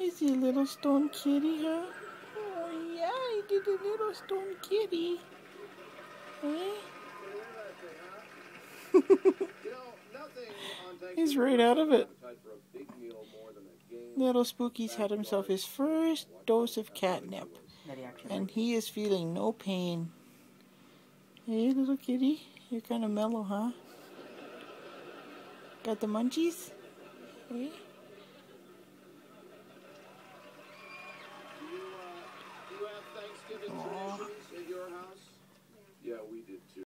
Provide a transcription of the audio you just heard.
Is he a little stone kitty, huh? Oh, yeah, he did a little stone kitty. Eh? He's right out of it. Little Spooky's had himself his first dose of catnip. And he is feeling no pain. Hey, little kitty. You're kind of mellow, huh? Got the munchies? Hey? Oh.